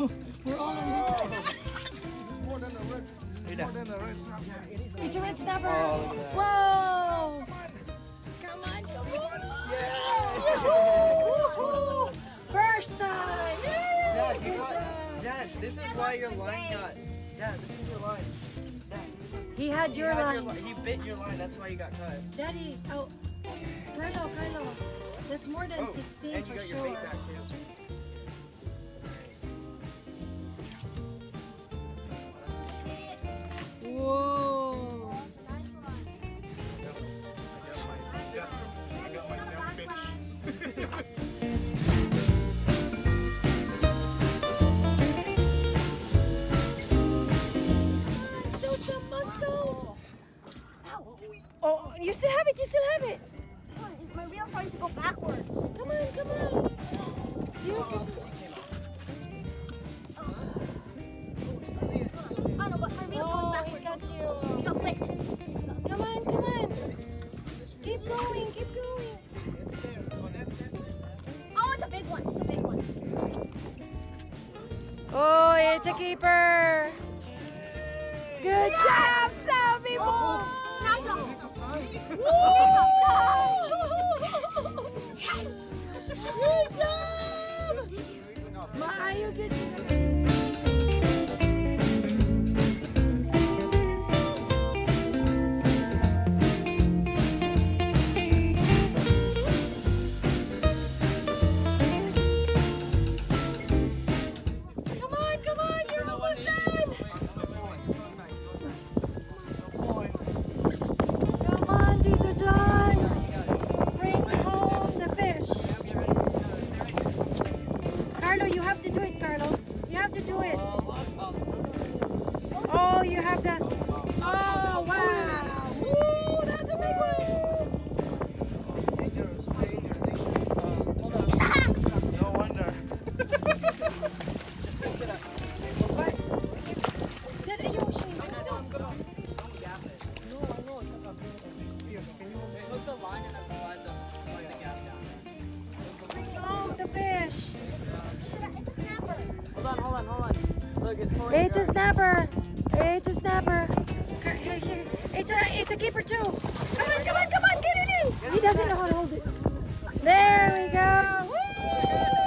We're all on this side. It's more than a red. It's more than a red snapper. It's a red snapper. Oh, that. Whoa! Come on, come on. Woohoo! First time. Dad, you got. Dad, this is why your line got. Dad, this is your line. Dad, He had you your had line. li- he bit your line. That's why you got cut. Daddy, oh, Carlo, Carlo. That's more than Oh, 16 and you for your sure. Oh, you still have it. You still have it. My wheel's starting to go backwards. Come on, come on. You can. Oh no, but my reel's going Oh, he backwards. got you. He got flicked. Come on, come on. Keep going, keep going. Oh, it's a big one. It's a big one. Oh, it's a keeper. Good job, Good job. Maayo, good have to do it, Carlo. You have to do it. Oh, you have that. It's a snapper. It's a snapper. It's a it's a keeper too. Come on, come on, come on, get it in. He doesn't know how to hold it. There we go.